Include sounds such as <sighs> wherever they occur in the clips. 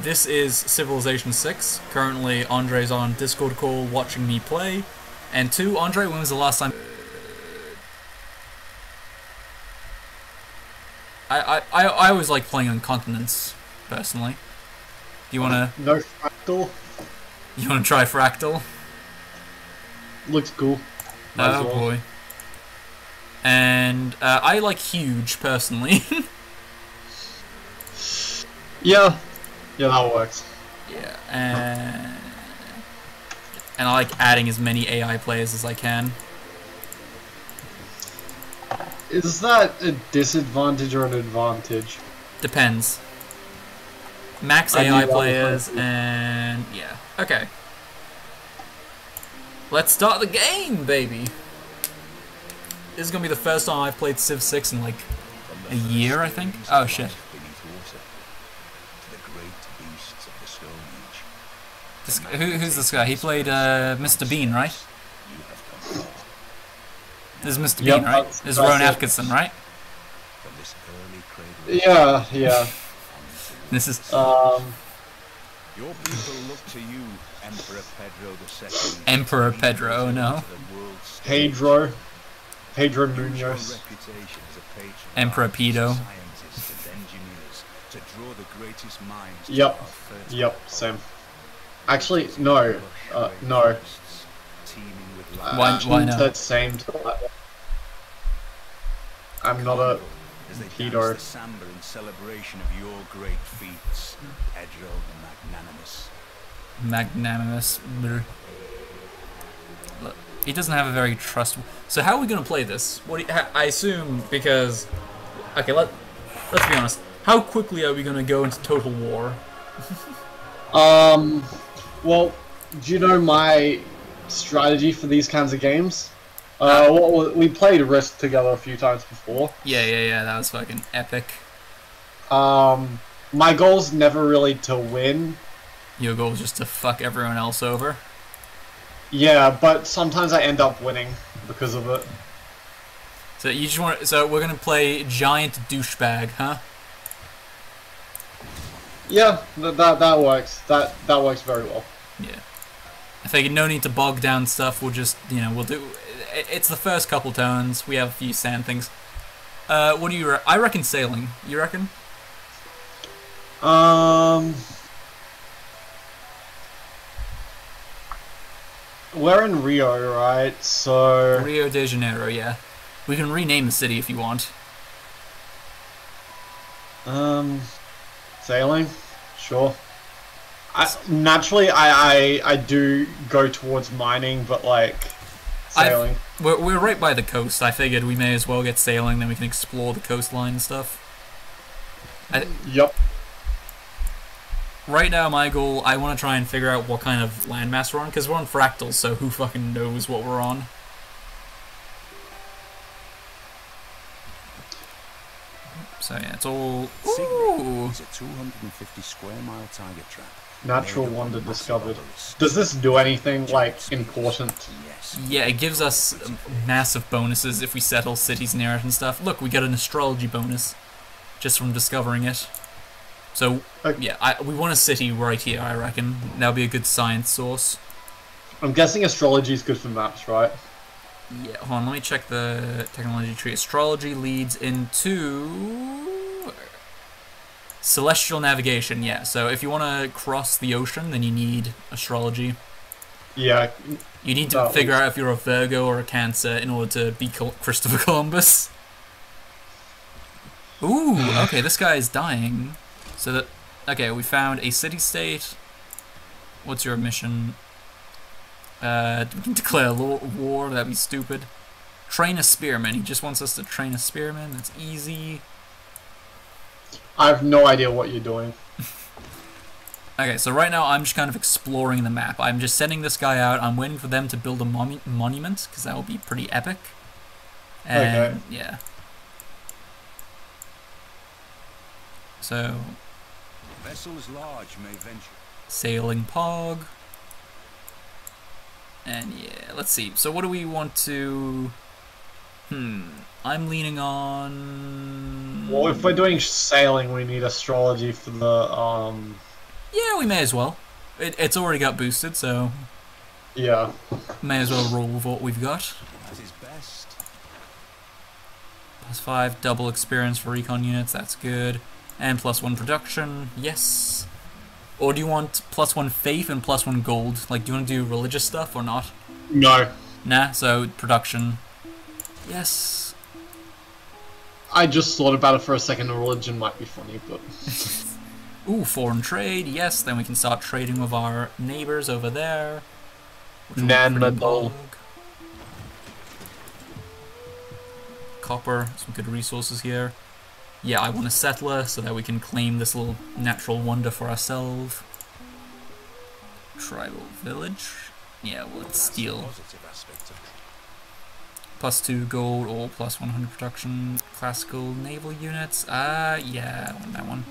This is Civilization 6. Currently, Andre's on Discord call watching me play. And two, Andre, when was the last time? I, I, I, I always like playing on continents, personally. Do you wanna No fractal. you wanna try Fractal? Looks cool. Might Oh well. boy. And uh, I like huge personally. <laughs> Yeah. Yeah, that works. yeah, and and I like adding as many AI players as I can. Is that a disadvantage or an advantage? Depends. Max I AI players and yeah. Okay. Let's start the game, baby. This is gonna be the first time I've played Civ 6 in like a year, I think. Oh shit. Beneath water, to the great beasts of the Stone Age. This, who, who's this guy? He played uh, Mr. Bean, right? You have come far This is Mr. Yep, Bean, right? This is that's Rowan it. Atkinson, right? from this early cradle. Yeah, yeah. This is Um, Your people look to you, Emperor Pedro II. Emperor Pedro, oh no. Pedro. Pedro Munoz. reputation as a patron Emperor artists, Pedo. Scientists and engineers to draw the greatest minds Yep. our Yep, same. Actually, no. Uh, no. forests, teeming with life. Why- why not? That same. I'm not a. As they Peter. dance the samba in celebration of your great feats, Pedro the Magnanimous. magnanimous. Brr. Look, he doesn't have a very trustworthy. So how are we gonna play this? What you, I assume because okay, let let's be honest. How quickly are we gonna go into total war? Um. Well, do you know my strategy for these kinds of games? Uh, what was, we played Risk together a few times before. Yeah, yeah, yeah. That was fucking epic. Um, my goal's never really to win. Your goal is just to fuck everyone else over. Yeah, but sometimes I end up winning because of it. So you just want. So we're gonna play giant douchebag, huh? Yeah, that that, that works. That that works very well. Yeah. I think no need to bog down stuff. We'll just, you know, we'll do. it- It's the first couple turns. We have a few sand things. Uh, what do you? Re- I reckon sailing. You reckon? Um, we're in Rio, right? So Rio de Janeiro. Yeah. We can rename the city if you want. um, sailing, sure. I, naturally, I, I I do go towards mining, but like I've- sailing. We're, we're right by the coast. I figured we may as well get sailing, then we can explore the coastline and stuff. I, Yep. right now, my goal, I want to try and figure out what kind of landmass we're on, because we're on fractals, so who fucking knows what we're on? So yeah, it's all. Ooh. It's a 250 square mile tiger trap. Natural wonder discovered. Does this do anything like important? Yes. Yeah, it gives us massive bonuses if we settle cities near it and stuff. Look, we got an astrology bonus just from discovering it. So Okay. yeah, I, we want a city right here. I reckon that'll be a good science source. I'm guessing astrology is good for maps, right? Yeah, hold on. Let me check the technology tree. Astrology leads into celestial navigation. Yeah, so if you want to cross the ocean, then you need astrology. Yeah. You need to figure out if you're a Virgo or a Cancer in order to be Christopher <laughs> Columbus. Ooh, <sighs> okay, this guy is dying. So that okay, we found a city-state. What's your mission? Uh, we can declare war. That'd be stupid. Train a spearman. He just wants us to train a spearman. That's easy. I have no idea what you're doing. <laughs> Okay, so right now I'm just kind of exploring the map. I'm just sending this guy out. I'm waiting for them to build a monu- monument because that will be pretty epic. And Okay. yeah. So Vessels large may venture. sailing pog. And yeah, let's see. So what do we want to? Hmm. I'm leaning on. Well, if we're doing sailing, we need astrology for the um Yeah, we may as well. It, it's already got boosted, so Yeah. may as well roll with what we've got. At his best. Plus five, double experience for recon units, that's good. And plus one production, yes. Or do you want plus one faith and plus one gold? Like, do you want to do religious stuff or not? No. Nah, so production. Yes. I just thought about it for a second. Religion might be funny, but <laughs> Ooh, foreign trade, yes. Then we can start trading with our neighbors over there. which will be pretty Nan Madol. Copper, some good resources here. Yeah, I want a settler so that we can claim this little natural wonder for ourselves. Tribal village. Yeah, well, let's steal. Positive aspect of Plus 2 gold or plus 100 production. Classical naval units. Ah, uh, yeah, I want that one.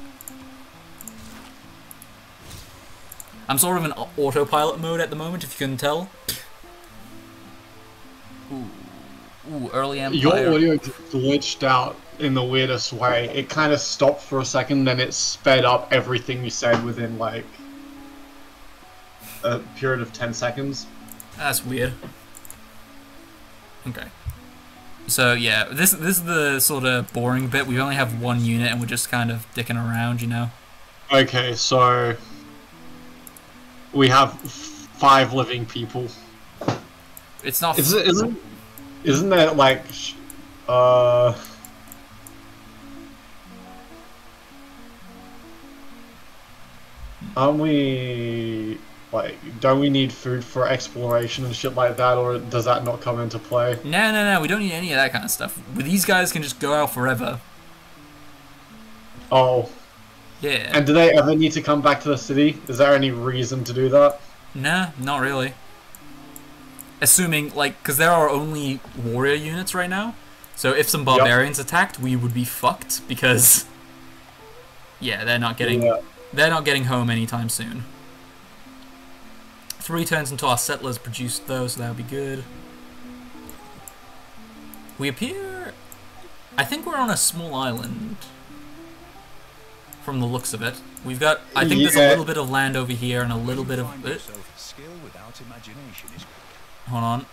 I'm sort of in autopilot mode at the moment, if you couldn't tell. Ooh, ooh early Empire. your audio glitched out in the weirdest way. It kind of stopped for a second, then it sped up everything you said within like a period of ten seconds. That's weird. Okay. So yeah, this this is the sort of boring bit. We only have one unit, and we're just kind of dicking around, you know. Okay, so we have five living people. It's not. Is it, isn't isn't that like uh aren't we like don't we need food for exploration and shit like that or does that not come into play? No, no, no. We don't need any of that kind of stuff. These guys can just go out forever. Oh, Yeah. and do they ever need to come back to the city? Is there any reason to do that? Nah, not really. Assuming, like, because there are only warrior units right now, so if some barbarians attacked, we would be fucked because, yeah, they're not getting Yeah. they're not getting home anytime soon. Three turns until our settlers produced those, so that would be good. We appear, I think we're on a small island. From the looks of it, we've got. I think there's a little bit of land over here and a little bit of. Find eh? Hold on.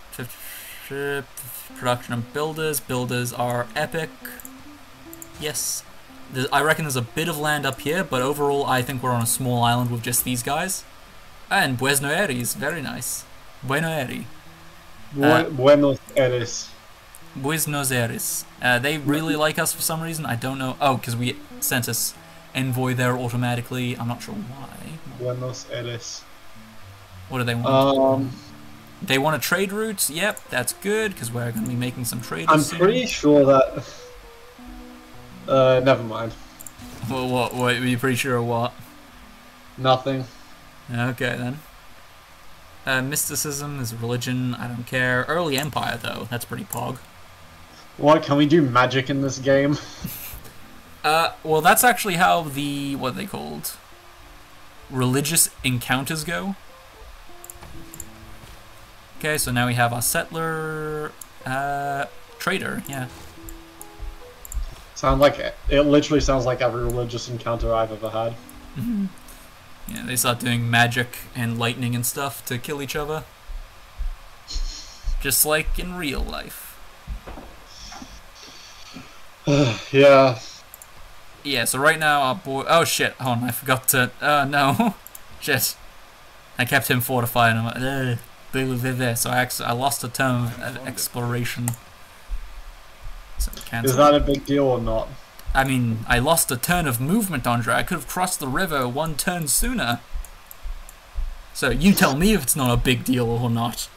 Production of builders. Builders are epic. Yes. There's, I reckon there's a bit of land up here, but overall I think we're on a small island with just these guys. And Buenos Aires, very nice. Buenos Aires. Uh, Buenos Aires. Buenos Aires. Uh, they really like us for some reason. I don't know. Oh, because we sent us envoy there automatically. I'm not sure why. Buenos Aires. What do they want? Um, they want a trade routes. Yep, that's good because we're going to be making some trade. I'm soon. pretty sure that. Uh, never mind. Well, what? What? Were you pretty sure of what? Nothing. Okay then. Uh, mysticism is a religion. I don't care. Early Empire though. That's pretty pog. What can we do magic in this game? <laughs> Uh, well, that's actually how the what are they called? Religious encounters go. Okay, so now we have our settler, uh, trader. Yeah. Sound like it literally sounds like every religious encounter I've ever had. Yeah, they start doing magic and lightning and stuff to kill each other. Just like in real life. <sighs> yeah. Yeah, so right now our boy. Oh shit! Hold on, I forgot to. Uh, no, <laughs> shit. I kept him fortified. And I'm like, "Ugh, blah, blah, blah, blah." so I actually I lost a term of of exploration. So cancel. Is that a big deal or not? I mean, I lost a turn of movement, Andre. I could have crossed the river one turn sooner. So you tell me if it's not a big deal or not.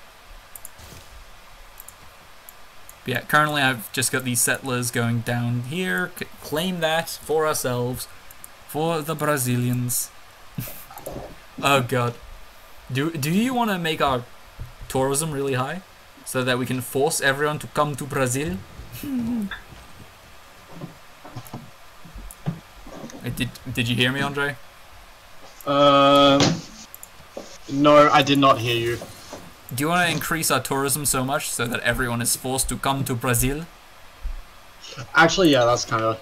But yeah, currently I've just got these settlers going down here. C- claim that for ourselves, for the Brazilians. <laughs> oh god, do do you want to make our tourism really high, so that we can force everyone to come to Brazil? <laughs> Did did you hear me, Andre? Um. No, I did not hear you. Do you want to increase our tourism so much so that everyone is forced to come to Brazil? Actually, yeah, that's kind of.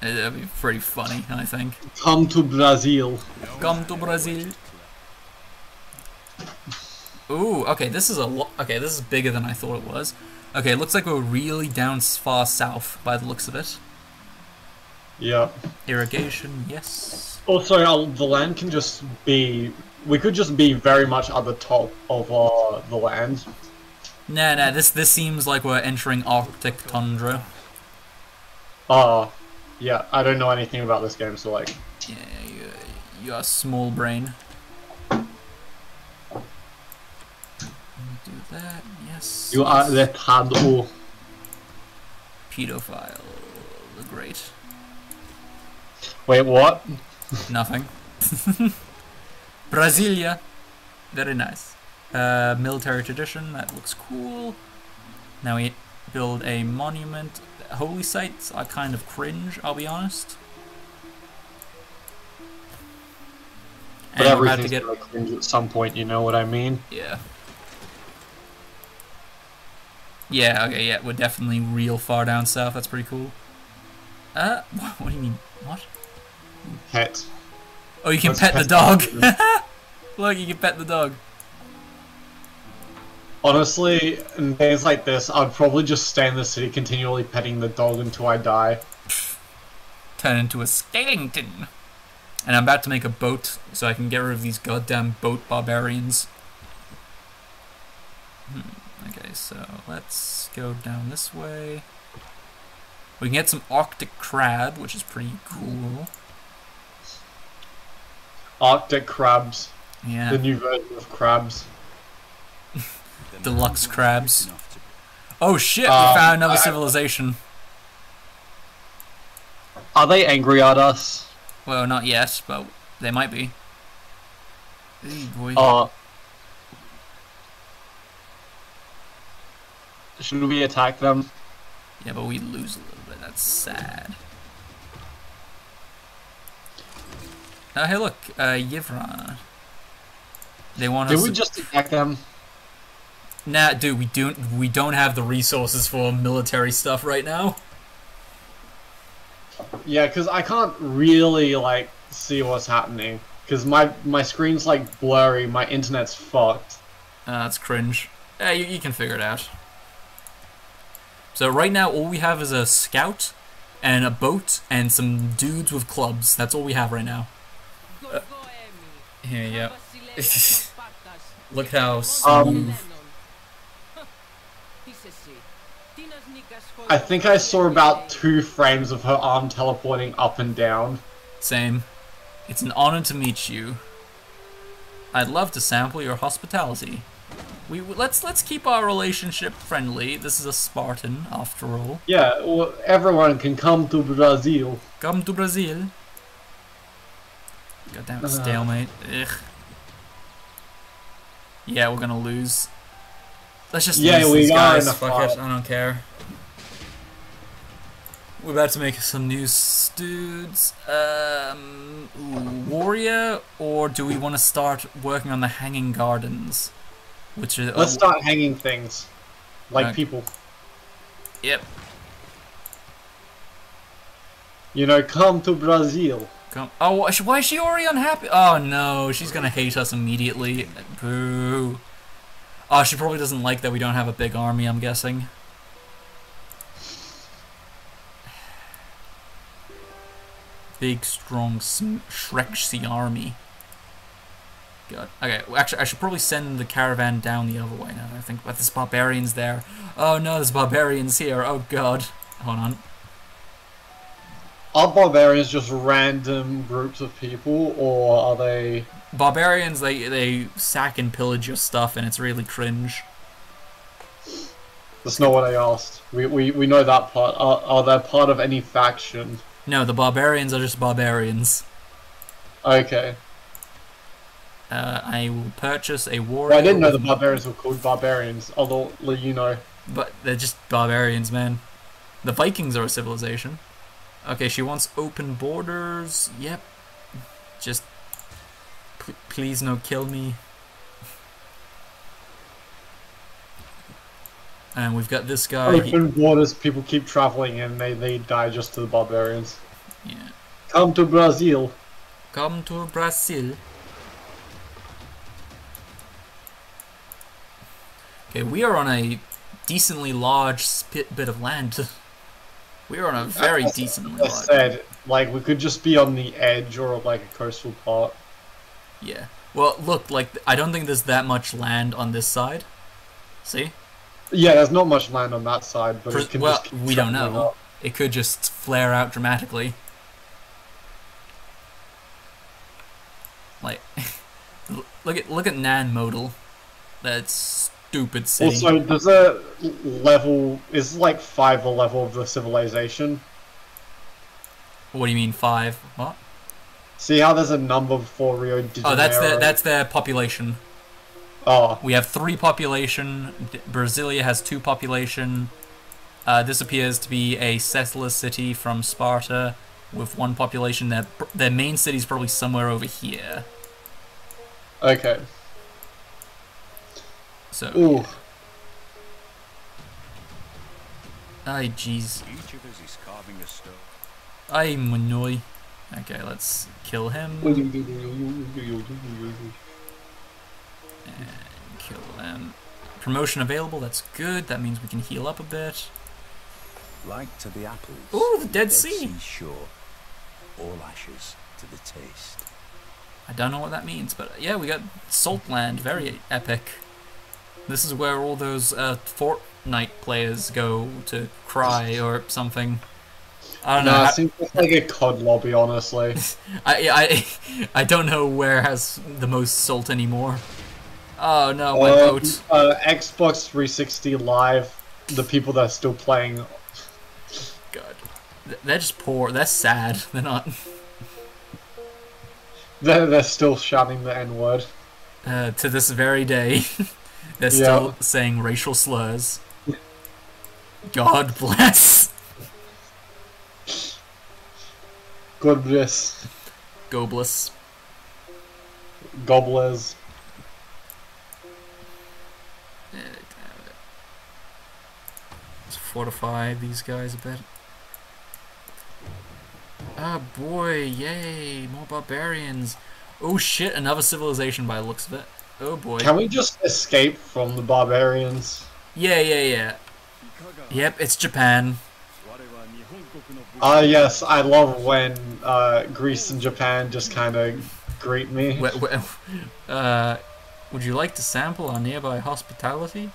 That'd be pretty funny, I think. Come to Brazil. Come to Brazil. Ooh, okay, this is a lo- okay. This is bigger than I thought it was. Okay, it looks like we're really down far south by the looks of it. Yeah. Irrigation, yes. Also, uh, the land can just be. We could just be very much at the top of uh, the land. Nah, nah. This this seems like we're entering Arctic tundra. Uh, yeah, I don't know anything about this game, so like. Yeah, you, you're small brain. Do that, yes. You are the Tado. pedophile. The Great. Wait, what? Nothing. <laughs> Brasilia. Very nice. Uh, military tradition, that looks cool. Now we build a monument. Holy sites are kind of cringe, I'll be honest. But And we're about to everything's get cringe at some point, you know what I mean? Yeah. Yeah, okay, yeah, we're definitely real far down south, that's pretty cool. Uh, <laughs> what do you mean? What? Pet. Oh, you can Let's pet the dog! <laughs> Look, you can pet the dog. Honestly, in days like this, I'd probably just stay in the city continually petting the dog until I die. <sighs> turn into a skeleton. And I'm about to make a boat so I can get rid of these goddamn boat barbarians. Hmm, so let's go down this way. We can get some Arctic crab, which is pretty cool. Arctic crabs. Yeah, The new version of crabs. They're Deluxe crabs. Oh shit, Um, we found another I- civilization. Are they angry at us? Well, not yet, but they might be. Eey, boy. Uh. Should we attack them? Yeah, but we lose a little bit. That's sad. Oh, hey, look, uh, Yerevan. They want Did us. we to- just attack them? Nah, dude, we don't. We don't have the resources for military stuff right now. Yeah, because I can't really like see what's happening. Because my my screen's like blurry, my internet's fucked. Uh, that's cringe. Yeah, you, you can figure it out. So right now, all we have is a scout and a boat and some dudes with clubs. That's all we have right now. Here, yeah. <laughs> Look how smooth. Um, I think I saw about two frames of her arm teleporting up and down. Same. It's an honor to meet you. I'd love to sample your hospitality. We let's let's keep our relationship friendly. This is a Spartan, after all. Yeah, well, everyone can come to Brazil. Come to Brazil. Goddamn Uh. stalemate. Ugh. Yeah, we're gonna lose. Let's just Yeah, lose we these are guys. in a Fuck it. I don't care. We're about to make some new dudes. Um, ooh, warrior, or do we want to start working on the hanging gardens? Which is Let's oh. start hanging things. Like Okay. people. Yep. You know, come to Brazil. Come. Oh, why is she- why is she already unhappy? Oh no, she's gonna hate us immediately. Boo. Oh, she probably doesn't like that we don't have a big army. I'm guessing. Big, strong, Shreksy army. God. Okay, well, actually, I should probably send the caravan down the other way now I think. But there's barbarians there. Oh no, there's barbarians here. Oh god. Hold on. Are barbarians just random groups of people, or are they... Barbarians, they they sack and pillage your stuff, and it's really cringe. That's not what I asked. We, we, we know that part. Are, are they part of any faction? No, the barbarians are just barbarians. Okay. Uh, I will purchase a warrior. Well, I didn't know the barbarians were called barbarians, although you know. But they're just barbarians, man. The Vikings are a civilization. Okay, she wants open borders. Yep. Just. P- please no kill me. And we've got this guy. Open borders, people keep traveling and they, they die just to the barbarians. Yeah. Come to Brazil. Come to Brazil. Okay, we are on a decently large spit bit of land. <laughs> we are on a very As- decently I large. said, like, we could just be on the edge or, like, a coastal part. Yeah. Well, look, like I don't think there's that much land on this side. See? Yeah, there's not much land on that side, but Pres- it can well, just we don't know. up. It could just flare out dramatically. Like, <laughs> look at look at Nan Madol. That stupid city. Also, does a level is like five a level of the civilization? what do you mean five? What? See how there's a number for Rio de Janeiro? Oh, that's their that's their population. Oh, We have three population. Brasilia has two population. Uh, this appears to be a settler city from Sparta with one population. Their their main city is probably somewhere over here. okay. So, Ooh, ay jeez, Each of us is carving a stone. ay Manoi. Okay, let's kill him. Kill them. Promotion available. That's good. That means we can heal up a bit. Like to the apples. Ooh, the Dead Sea. shore. All ashes to the taste. I don't know what that means, but yeah, we got Saltland, very epic. This is where all those uh, Fortnite players go to cry or something. I don't know. I, it seems like a COD lobby, honestly. <laughs> I, I, I don't know where has the most salt anymore. Oh no, my Um, boat. uh, Xbox 360 Live, the people that are still playing. God, they're just poor. They're sad. <laughs> They're not. They're, they're still shouting the N word. Uh, to this very day, <laughs> they're still saying racial slurs. God bless. God bless. Gobless. Gobblers. Let's fortify these guys a bit. Ah boy, yay, more barbarians. Oh shit, another civilization by the looks of it. Oh boy. Can we just escape from the barbarians? Yeah, yeah, yeah. Yep, it's Japan. Ah, yes, I love when uh, Greece and Japan just kind of greet me. Wh- wh- <laughs> uh, would you like to sample our nearby hospitality?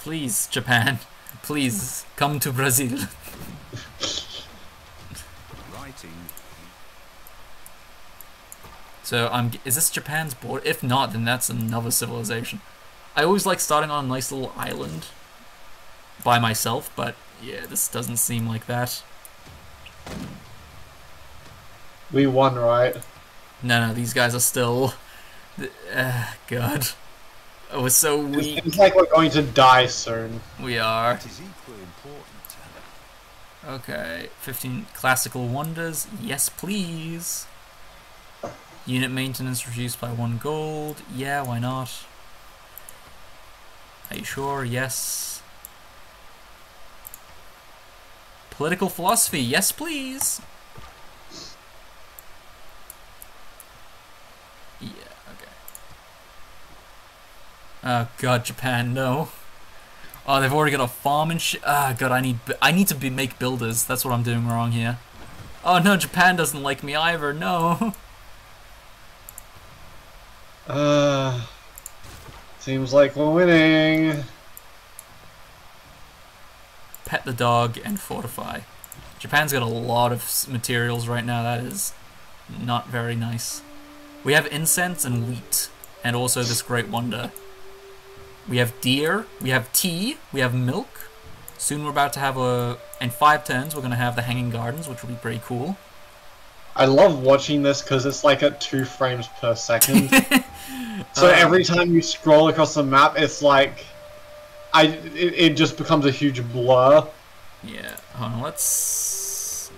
Please, Japan. <laughs> Please, come to Brazil. So I'm. Is this Japan's border? If not, then that's another civilization. I always like starting on a nice little island by myself, but yeah, this doesn't seem like that. We won, right? No, no, these guys are still. Uh, God, oh, we're so It weak. seems like we're going to die soon. We are. It is equally important. Okay, 15 classical wonders. Yes, please. Unit maintenance reduced by one gold. Yeah, why not? Are you sure? Yes. Political philosophy. Yes, please. Yeah, okay. Oh god, Japan, no. Oh, they've already got a farm and shit. Ah, god, I need I need to be make builders. That's what I'm doing wrong here. Oh no, Japan doesn't like me either. No. <laughs> Uh, seems like we're winning. Pet the dog and fortify. Japan's got a lot of materials right now. That is not very nice. We have incense and wheat, and also this great wonder. We have deer. We have tea. We have milk. Soon we're about to have a. In five turns, we're gonna have the hanging gardens, which will be pretty cool. I love watching this because it's like at two frames per second. <laughs> so Uh, every time you scroll across the map, it's like, I it, it just becomes a huge blur. Yeah, hold on, let's...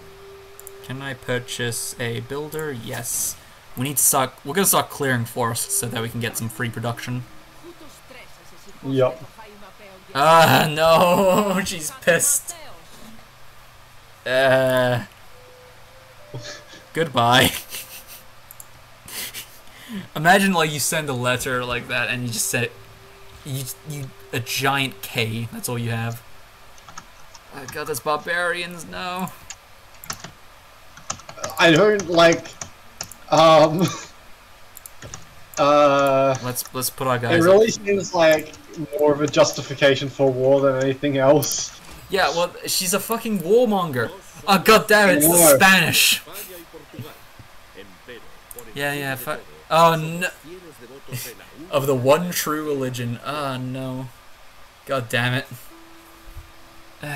Can I purchase a builder? Yes. We need to start... We're gonna start clearing forests so that we can get some free production. Yep. Ah, <laughs> no! <laughs> She's pissed. Uh... Goodbye. <laughs> Imagine like you send a letter like that and you just said you you a giant K. That's all you have. Oh god, there's barbarians. No. I don't like. Um. <laughs> Uh. Let's let's put our guys. It really seems like more of a justification for war than anything else. Yeah, well, she's a fucking warmonger. Oh god damn it, it's the. Spanish. Yeah, yeah. encima de Fu- todo, oh no. fieles devotos de la Of the one true religion. Oh no. God damn it. <sighs>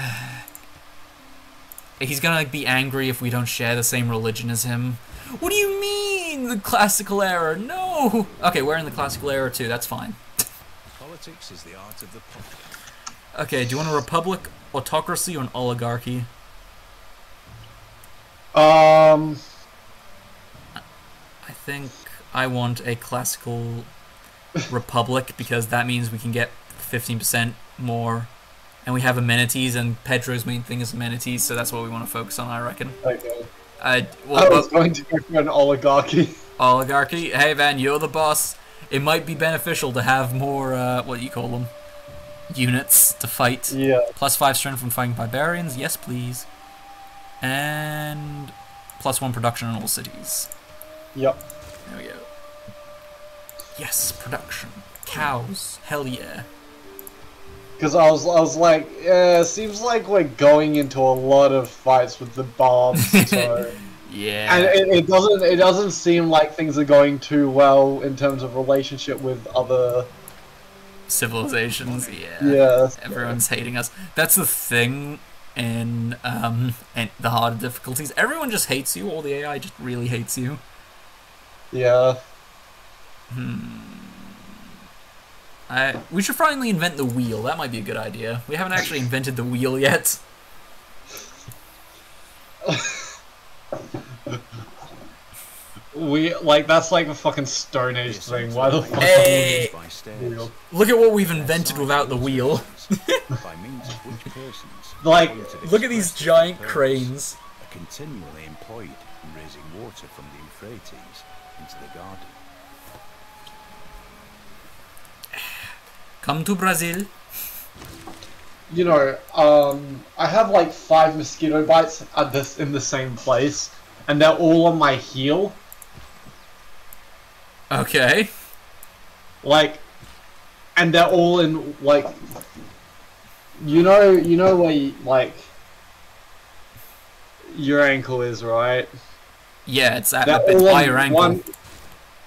He's gonna like, be angry if we don't share the same religion as him. What do you mean, the classical era? No! Okay, we're in the classical era too, that's fine. Politics is the art of the public. Okay, do you want a republic, autocracy, or an oligarchy? Um. I think I want a classical republic because that means we can get 15% more. And we have amenities, and Pedro's main thing is amenities, so that's what we want to focus on, I reckon. Okay. I well, was going to go for an oligarchy. <laughs> oligarchy. Hey, man, you're the boss. It might be beneficial to have more, uh, what do you call them? Units to fight. yeah. Plus five strength from fighting barbarians. Yes, please. And plus one production in all cities. Yep. There we go. Yes, production. Cows. Hell yeah. Because I was, I was like, yeah, seems like we're going into a lot of fights with the bombs. <laughs> So. Yeah. And it, it doesn't, it doesn't seem like things are going too well in terms of relationship with other. Civilizations. Yeah. Yeah. that's- Everyone's hating us. That's the thing in um in the harder difficulties. Everyone just hates you. All the AI just really hates you. Yeah. Hmm. I we should finally invent the wheel. That might be a good idea. We haven't actually invented the wheel yet. We like that's like a fucking Stone Age This thing. Why the like fuck? Hey! by stairs. Wheel. Look at what we've invented without the wheel. by means of which persons <laughs> Like, Look at these giant cranes. are continually employed in raising water from the Euphrates into the garden. Come to Brazil. You know, um, I have like five mosquito bites at this in the same place, and they're all on my heel. Okay. Like, and they're all in like, you know, you know where you, like your ankle is, right? Yeah, it's at They're a bit all by in your ankle. one.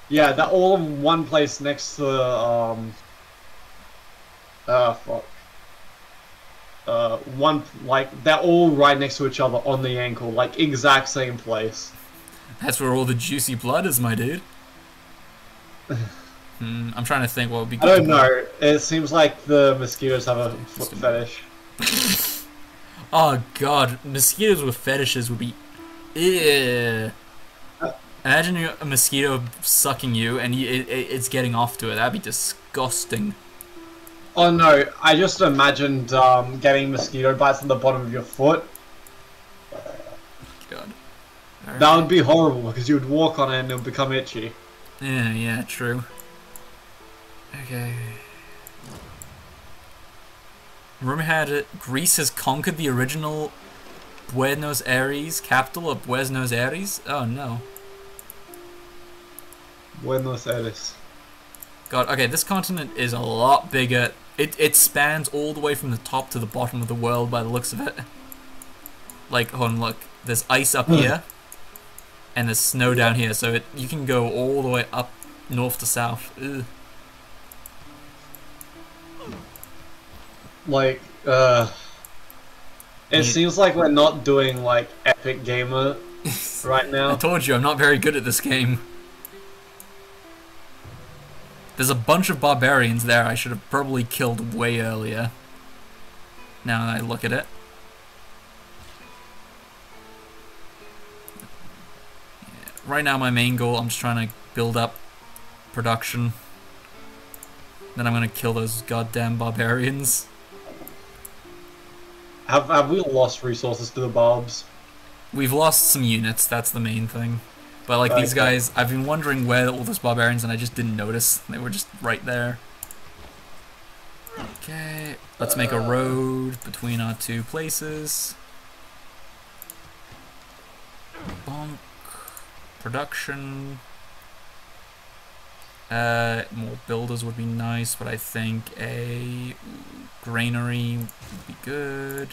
Yeah, they're all in one place next to the um. Uh, fuck. Uh, one like they're all right next to each other on the ankle, like exact same place. That's where all the juicy blood is, my dude. <laughs> Hmm, I'm trying to think what would be I good. don't know. It seems like the mosquitoes have a foot fetish. <laughs> Oh god, mosquitoes with fetishes would be. Ew. Imagine a mosquito sucking you and you, it, it, it's getting off to it. That'd be disgusting. Oh no! I just imagined um, getting mosquito bites on the bottom of your foot. God. That would be horrible because you would walk on it and it would become itchy. Yeah, yeah, true. Okay. Rumor had it. Greece has conquered the original Buenos Aires capital of Buenos Aires. Oh no. Buenos Aires. God, okay, this continent is a lot bigger. It it spans all the way from the top to the bottom of the world by the looks of it. Like, hold on, look. There's ice up here, and there's snow down here, so it, you can go all the way up north to south. Ugh. Like, uh. It seems like we're not doing like epic gamer <laughs> right now. I told you, I'm not very good at this game. There's a bunch of barbarians there I should have probably killed way earlier. Now that I look at it. Right now, my main goal, I'm just trying to build up production. Then I'm gonna kill those goddamn barbarians. Have have we lost resources to the barbs? we've lost some units. That's the main thing. But like these guys, I've been wondering where all those barbarians, and I just didn't notice. They were just right there. Okay, let's make a road between our two places. Bonk. Production. Uh, more builders would be nice, but I think a granary would be good.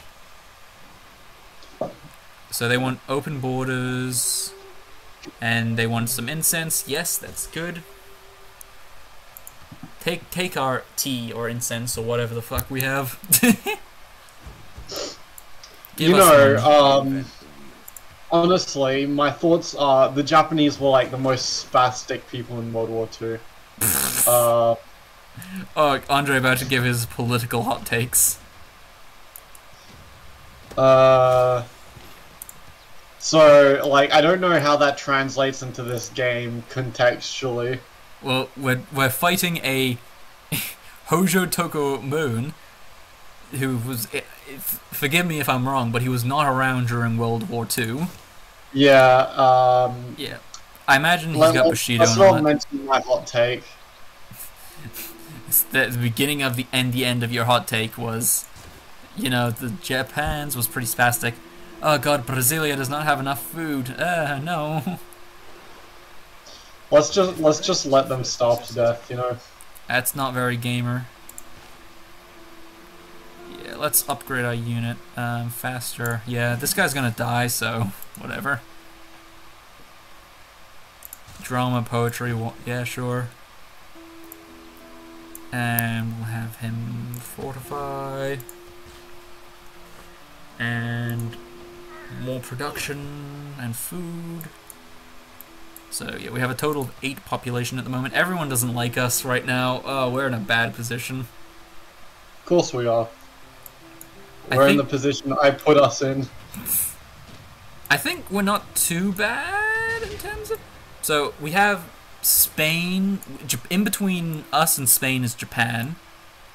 So they want open borders, and they want some incense. Yes, that's good. Take take our tea or incense or whatever the fuck we have. <laughs> You know, um, honestly, my thoughts are the Japanese were like the most spastic people in World War Two. <laughs> uh, oh, Andre about to give his political hot takes. uh, so like I don't know how that translates into this game contextually. Well, we're we're fighting a <laughs> Hojo Tokimune, who was. if- Forgive me if I'm wrong, but he was not around during World War Two. Yeah. Um, Yeah, I imagine he's let- got Bushido let's not mention my hot take. <laughs> It's the, the beginning of the end. The end of your hot take was, you know, the Japan's was pretty spastic. Oh God, Brasilia does not have enough food. Uh, no. <laughs> Let's just let's just let them starve to death. You know. That's not very gamer. Yeah, let's upgrade our unit um, faster. Yeah, this guy's gonna die, so whatever. Drama, poetry, yeah, sure. And we'll have him fortify. And more production and food. So yeah, we have a total of eight population at the moment. Everyone doesn't like us right now. Oh, we're in a bad position. Of course we are. We're in the position I put us in. I think we're not too bad in terms of. So we have Spain. In between us and Spain is Japan,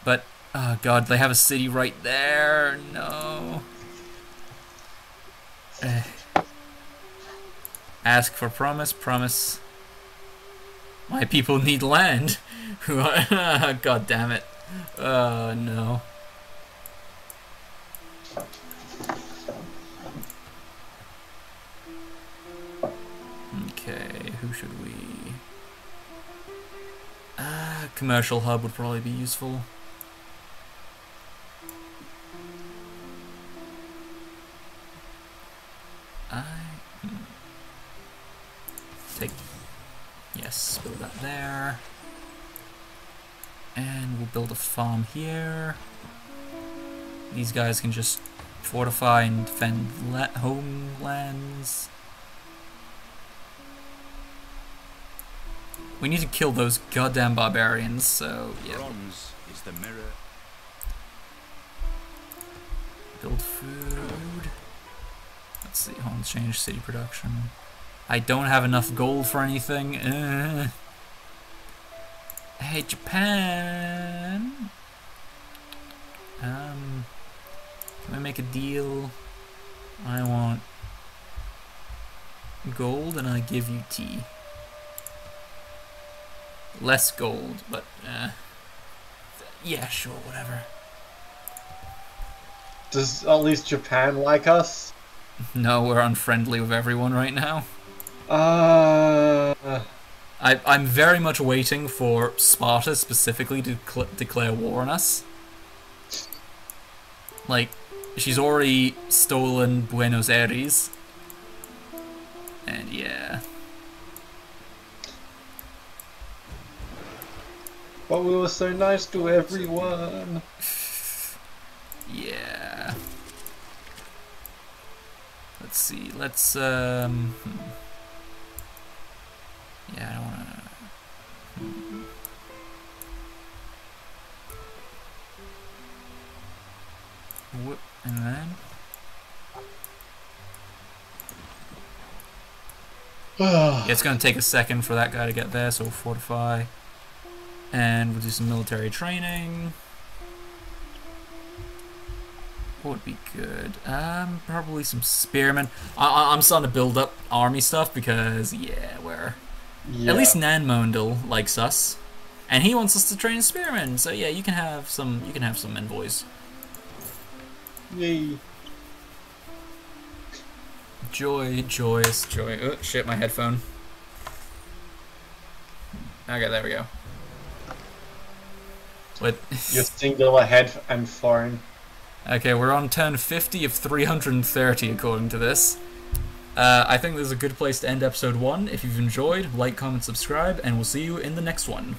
but oh god, they have a city right there. No. Eh. Ask for promise. Promise. My people need land. <laughs> god damn it. Oh no. Okay, who should we? Uh, commercial hub would probably be useful. Yes, build that there, and we'll build a farm here. These guys can just fortify and defend homelands. We need to kill those goddamn barbarians, so yeah. Bronze is the mirror. Build food. Let's see, home change city production. I don't have enough gold for anything. Uh. Hey, Japan. Um, can we make a deal? I want gold, and I give you tea. Less gold, but uh, yeah, sure, whatever. Does at least Japan like us? <laughs> No, we're unfriendly with everyone right now. Uh, I, I'm very much waiting for Sparta specifically to cl- declare war on us. Like, she's already stolen Buenos Aires. And yeah. but we were so nice to everyone. Yeah. Let's see. Let's um. hmm. Yeah, I don't wanna. hmm. Whoop, and then yeah, it's gonna take a second for that guy to get there, so we'll fortify, and we'll do some military training. What would be good? Um, probably some spearmen. I, I, I'm starting to build up army stuff because, yeah, we're Yeah. at least Nan Madol likes us, and he wants us to train spearmen. So yeah, you can have some. You can have some envoys. Yay. Joy, joyous, joy. Oh shit, my headphone. Okay, there we go. What? <laughs> Your singular head and phone. Okay, we're on turn 50 of 330 according to this. Uh, I think this is a good place to end episode one. If you've enjoyed, like, comment, subscribe, and we'll see you in the next one.